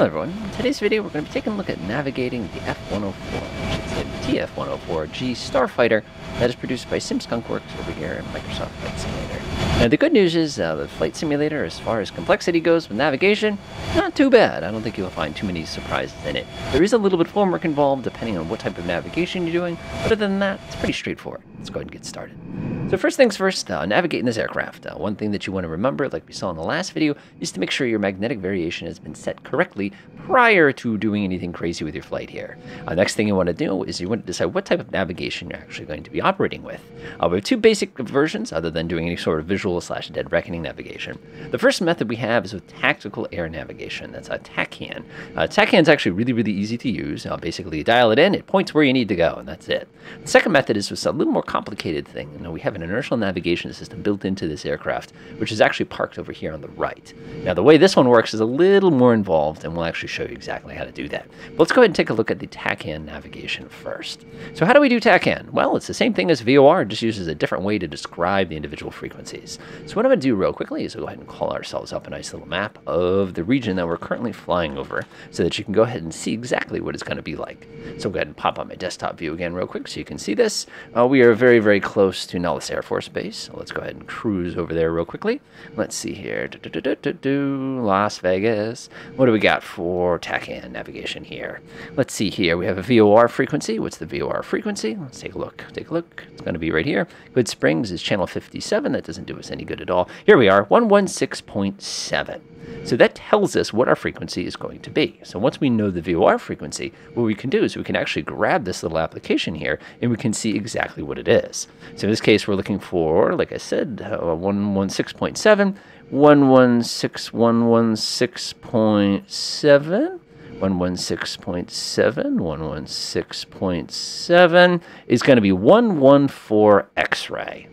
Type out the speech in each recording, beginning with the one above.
Hello everyone, in today's video we're going to be taking a look at navigating the F-104, I should say the TF-104G Starfighter that is produced by Sim Skunk Works over here in Microsoft Flight Simulator. Now the good news is uh, the Flight Simulator, as far as complexity goes with navigation, not too bad. I don't think you'll find too many surprises in it. There is a little bit of homework involved depending on what type of navigation you're doing, but other than that, it's pretty straightforward. Let's go ahead and get started. So first things first, uh, navigating this aircraft. Uh, one thing that you want to remember, like we saw in the last video, is to make sure your magnetic variation has been set correctly prior to doing anything crazy with your flight here. Uh, next thing you want to do is you want to decide what type of navigation you're actually going to be operating with. Uh, we have two basic versions other than doing any sort of visual slash dead reckoning navigation. The first method we have is with tactical air navigation. That's a TACAN. Uh, TACAN is actually really, really easy to use. Uh, basically, you dial it in, it points where you need to go, and that's it. The second method is with a little more complicated thing. You know, we have an inertial navigation system built into this aircraft, which is actually parked over here on the right. Now, the way this one works is a little more involved, and we'll actually show you exactly how to do that. But let's go ahead and take a look at the TACAN navigation first. So how do we do TACAN? Well, it's the same thing as VOR, just uses a different way to describe the individual frequencies. So what I'm going to do real quickly is we'll go ahead and call ourselves up a nice little map of the region that we're currently flying over so that you can go ahead and see exactly what it's going to be like. So I'll go ahead and pop on my desktop view again real quick so you can see this. Uh, we are very, very close to Air Force Base. Let's go ahead and cruise over there real quickly. Let's see here. Do, do, do, Las Vegas. What do we got for TACAN navigation here? Let's see here. We have a VOR frequency. What's the VOR frequency? Let's take a look. Take a look. It's going to be right here. Good Springs is channel 57. That doesn't do us any good at all. Here we are, 116.7. So that tells us what our frequency is going to be. So once we know the VOR frequency, what we can do is we can actually grab this little application here and we can see exactly what it is. So in this case, we're looking for, like I said, uh, 116.7, 116.7. 116.7, 116.7 is going to be 114 X-ray.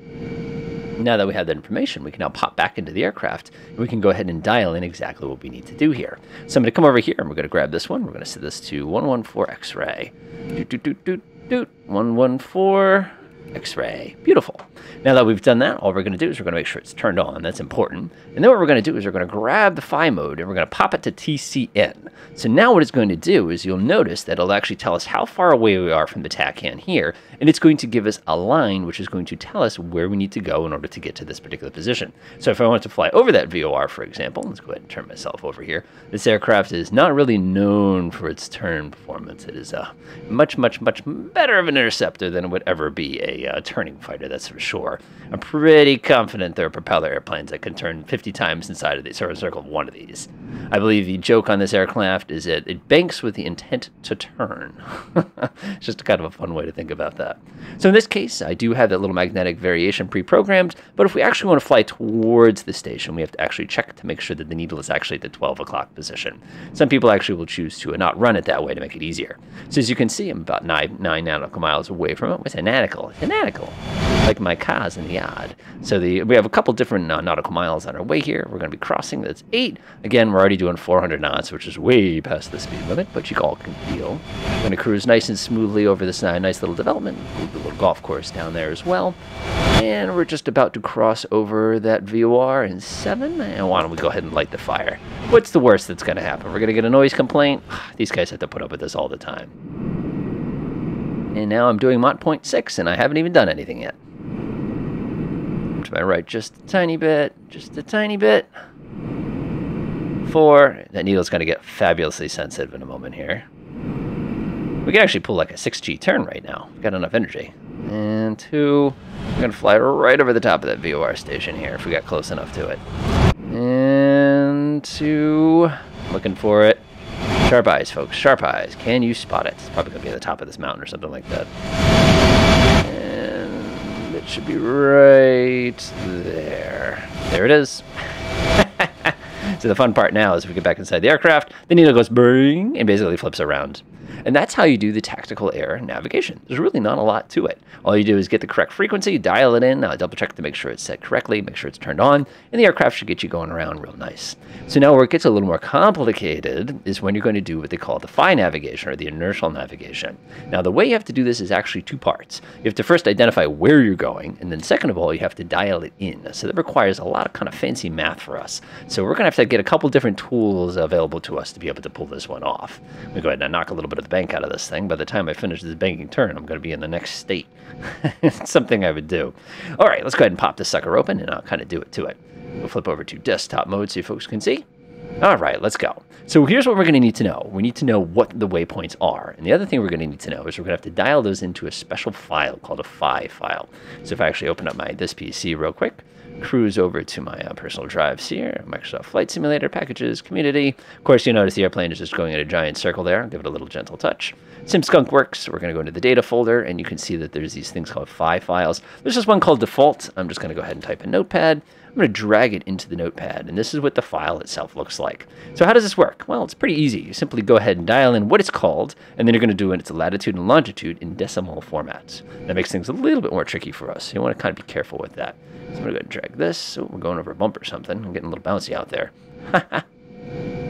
Now that we have that information, we can now pop back into the aircraft and we can go ahead and dial in exactly what we need to do here. So I'm going to come over here and we're going to grab this one. We're going to set this to 114 X-ray. Doot, doot, doot, doot, doot. 114 X-ray. Beautiful. Now that we've done that, all we're going to do is we're going to make sure it's turned on. That's important. And then what we're going to do is we're going to grab the PHI mode and we're going to pop it to TCN. So now what it's going to do is you'll notice that it'll actually tell us how far away we are from the TACAN here, and it's going to give us a line which is going to tell us where we need to go in order to get to this particular position. So if I want to fly over that VOR, for example, let's go ahead and turn myself over here. This aircraft is not really known for its turn performance. It is a much, much, much better of an interceptor than it would ever be a uh, turning fighter, that's for sure. I'm pretty confident there are propeller airplanes that can turn 50 times inside of the circle of one of these. I believe the joke on this aircraft is that it banks with the intent to turn. it's just kind of a fun way to think about that. So in this case, I do have that little magnetic variation pre-programmed, but if we actually want to fly towards the station, we have to actually check to make sure that the needle is actually at the 12 o'clock position. Some people actually will choose to not run it that way to make it easier. So as you can see, I'm about nine, nine nautical miles away from it. What's a nautical? A nautical. Like my cars in the yard. So the we have a couple different uh, nautical miles on our way here. We're going to be crossing. That's eight. Again, we're already doing 400 knots, which is way past the speed limit, but you all can feel. We're going to cruise nice and smoothly over this uh, nice little development. A little golf course down there as well. And we're just about to cross over that VOR in seven. And why don't we go ahead and light the fire? What's the worst that's going to happen? We're going to get a noise complaint. These guys have to put up with this all the time. And now I'm doing Mach point 6, and I haven't even done anything yet. To my right, just a tiny bit, just a tiny bit. Four. That needle's going to get fabulously sensitive in a moment here. We can actually pull like a 6G turn right now. We've got enough energy. And two. We're going to fly right over the top of that VOR station here if we got close enough to it. And two. Looking for it. Sharp eyes, folks. Sharp eyes. Can you spot it? It's probably going to be at the top of this mountain or something like that. And it should be right there. There it is. so the fun part now is we get back inside the aircraft, the needle goes bring and basically flips around. And that's how you do the tactical air navigation. There's really not a lot to it. All you do is get the correct frequency, dial it in, uh, double check to make sure it's set correctly, make sure it's turned on, and the aircraft should get you going around real nice. So now where it gets a little more complicated is when you're going to do what they call the PHI navigation or the inertial navigation. Now the way you have to do this is actually two parts. You have to first identify where you're going, and then second of all, you have to dial it in. So that requires a lot of kind of fancy math for us. So we're going to have to get a couple different tools available to us to be able to pull this one off. Me go ahead and knock a little bit of the bank out of this thing. By the time I finish this banking turn, I'm going to be in the next state. it's something I would do. All right, let's go ahead and pop this sucker open, and I'll kind of do it to it. We'll flip over to desktop mode so you folks can see. All right, let's go. So here's what we're going to need to know. We need to know what the waypoints are. And the other thing we're going to need to know is we're going to have to dial those into a special file called a PHI file. So if I actually open up my this PC real quick, cruise over to my uh, personal drives here, Microsoft Flight Simulator, packages, community. Of course, you notice the airplane is just going in a giant circle there. I'll Give it a little gentle touch. Sim Skunk Works. We're going to go into the data folder, and you can see that there's these things called PHI files. There's just one called default. I'm just going to go ahead and type in Notepad. I'm going to drag it into the notepad, and this is what the file itself looks like. So how does this work? Well, it's pretty easy. You simply go ahead and dial in what it's called, and then you're going to do its latitude and longitude in decimal formats. That makes things a little bit more tricky for us. You want to kind of be careful with that. So I'm going to go and drag this. Oh, we're going over a bump or something. I'm getting a little bouncy out there.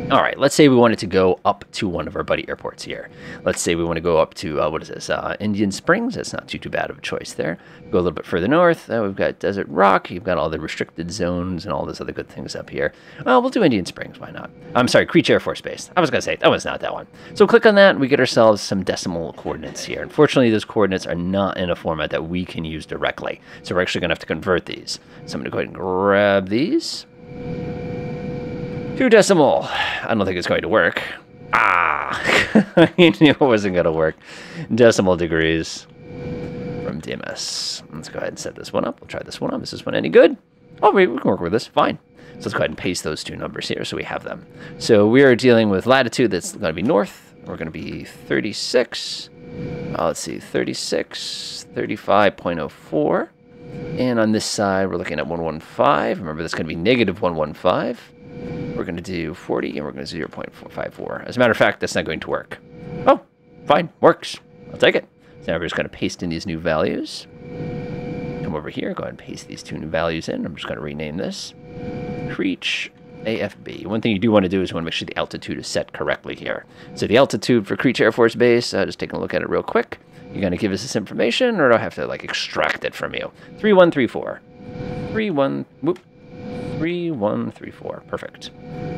All right, let's say we wanted to go up to one of our buddy airports here. Let's say we want to go up to, uh, what is this, uh, Indian Springs. That's not too, too bad of a choice there. Go a little bit further north. Uh, we've got Desert Rock. You've got all the restricted zones and all those other good things up here. Well, we'll do Indian Springs. Why not? I'm sorry, Creech Air Force Base. I was going to say, that was not that one. So click on that. We get ourselves some decimal coordinates here. Unfortunately, those coordinates are not in a format that we can use directly. So we're actually going to have to convert these. So I'm going to go ahead and grab these. Two decimal. I don't think it's going to work. Ah, I knew it wasn't going to work. Decimal degrees from DMS. Let's go ahead and set this one up. We'll try this one up. Is this one any good? Oh, we can work with this. Fine. So let's go ahead and paste those two numbers here so we have them. So we are dealing with latitude that's going to be north. We're going to be 36. Uh, let's see, 36, 35.04. And on this side, we're looking at 115. Remember, that's going to be negative 115. We're going to do 40 and we're going to do 0.454. As a matter of fact, that's not going to work. Oh, fine, works. I'll take it. So now we're just going to paste in these new values. Come over here, go ahead and paste these two new values in. I'm just going to rename this. Creech AFB. One thing you do want to do is you want to make sure the altitude is set correctly here. So the altitude for Creech Air Force Base, uh, just taking a look at it real quick. You're going to give us this information, or do I have to like extract it from you? 3134. 31, whoop, 3134. Perfect.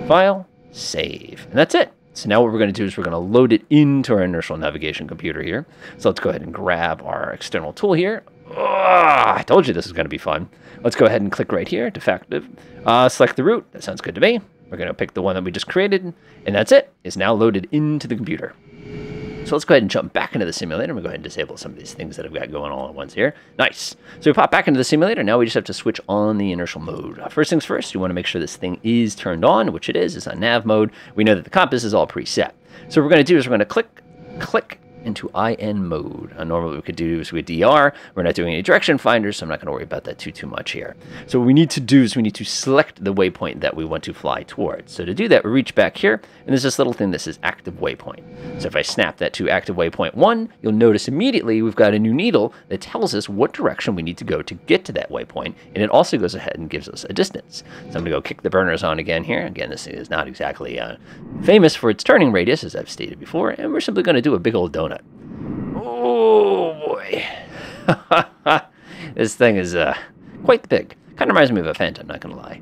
File, save. And that's it. So now what we're going to do is we're going to load it into our inertial navigation computer here. So let's go ahead and grab our external tool here. I told you this is going to be fun. Let's go ahead and click right here, defective. Uh, select the route. That sounds good to me. We're going to pick the one that we just created, and that's it. It's now loaded into the computer. So let's go ahead and jump back into the simulator. We'll go ahead and disable some of these things that I've got going all at once here. Nice. So we pop back into the simulator. Now we just have to switch on the inertial mode. Uh, first things first, you want to make sure this thing is turned on, which it is. It's on nav mode. We know that the compass is all preset. So what we're going to do is we're going to click, click, into IN mode. Uh, normally we could do is with DR. We're not doing any direction finders, so I'm not going to worry about that too, too much here. So what we need to do is we need to select the waypoint that we want to fly towards. So to do that, we reach back here, and there's this little thing that says active waypoint. So if I snap that to active waypoint 1, you'll notice immediately we've got a new needle that tells us what direction we need to go to get to that waypoint, and it also goes ahead and gives us a distance. So I'm going to go kick the burners on again here. Again, this thing is not exactly uh, famous for its turning radius, as I've stated before, and we're simply going to do a big old donut. Oh boy. this thing is uh, quite big. Kind of reminds me of a Phantom, not to lie.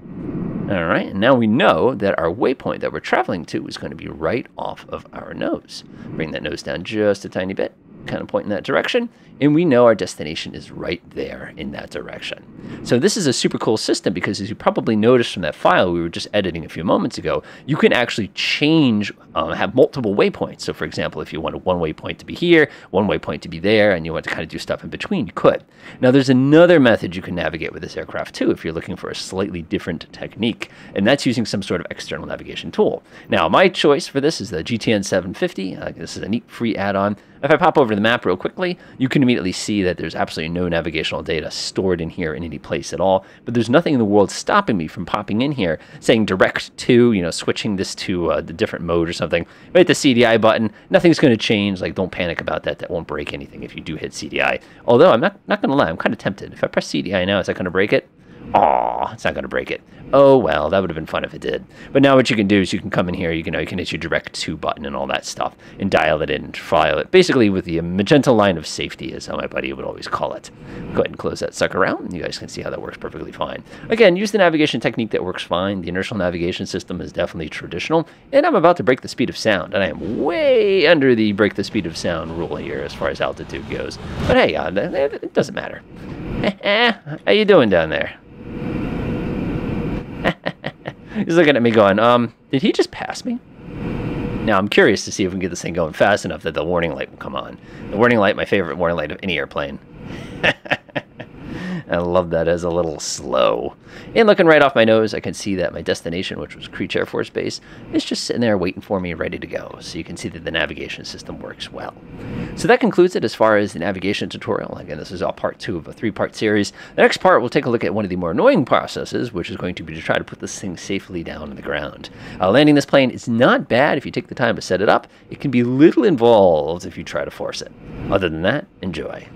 All right, and now we know that our waypoint that we're traveling to is going to be right off of our nose. Bring that nose down just a tiny bit, kind of point in that direction, and we know our destination is right there in that direction. So this is a super cool system because as you probably noticed from that file we were just editing a few moments ago, you can actually change, um, have multiple waypoints. So for example, if you wanted one waypoint to be here, one waypoint to be there, and you want to kind of do stuff in between, you could. Now there's another method you can navigate with this aircraft too if you're looking for a slightly different technique, and that's using some sort of external navigation tool. Now my choice for this is the GTN 750. Uh, this is a neat free add-on. If I pop over over the map real quickly, you can immediately see that there's absolutely no navigational data stored in here in any place at all. But there's nothing in the world stopping me from popping in here, saying direct to, you know, switching this to uh, the different mode or something. Hit the CDI button. Nothing's going to change. Like, don't panic about that. That won't break anything if you do hit CDI. Although I'm not not going to lie, I'm kind of tempted. If I press CDI now, is that going to break it? Aw, it's not going to break it. Oh well, that would have been fun if it did. But now what you can do is you can come in here, you can, you, can hit your direct to button and all that stuff and dial it in and file it. Basically with the magenta line of safety is how my buddy would always call it. Go ahead and close that sucker out you guys can see how that works perfectly fine. Again, use the navigation technique that works fine. The inertial navigation system is definitely traditional and I'm about to break the speed of sound and I am way under the break the speed of sound rule here as far as altitude goes. But hey, uh, it doesn't matter. how you doing down there? He's looking at me going, um, did he just pass me? Now, I'm curious to see if we can get this thing going fast enough that the warning light will come on. The warning light, my favorite warning light of any airplane. I love that as a little slow. And looking right off my nose, I can see that my destination, which was Creech Air Force Base, is just sitting there waiting for me, ready to go. So you can see that the navigation system works well. So that concludes it as far as the navigation tutorial. Again, this is all part two of a three-part series. The next part, we'll take a look at one of the more annoying processes, which is going to be to try to put this thing safely down on the ground. Uh, landing this plane is not bad if you take the time to set it up. It can be little involved if you try to force it. Other than that, enjoy.